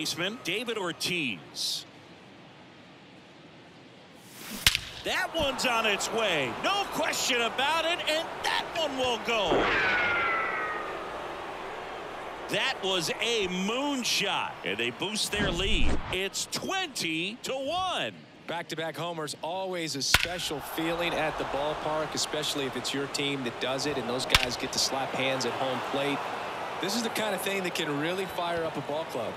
Baseman David Ortiz. That one's on its way. No question about it, and that one will go. That was a moonshot, and they boost their lead. It's 20 to 1. Back-to-back -back homers, always a special feeling at the ballpark, especially if it's your team that does it and those guys get to slap hands at home plate. This is the kind of thing that can really fire up a ball club.